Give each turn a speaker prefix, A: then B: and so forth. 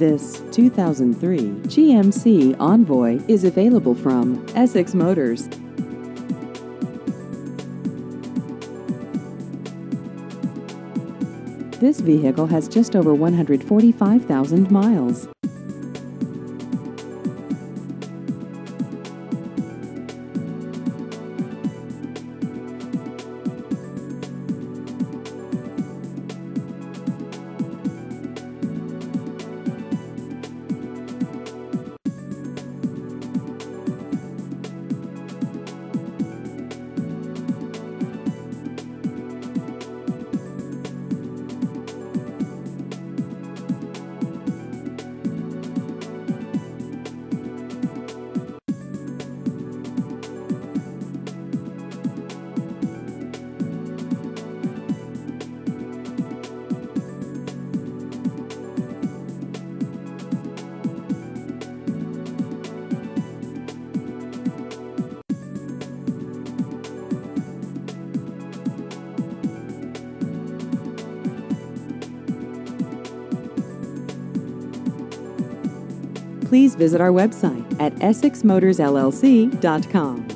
A: This 2003 GMC Envoy is available from Essex Motors. This vehicle has just over 145,000 miles. Please visit our website at essexmotorsllc.com.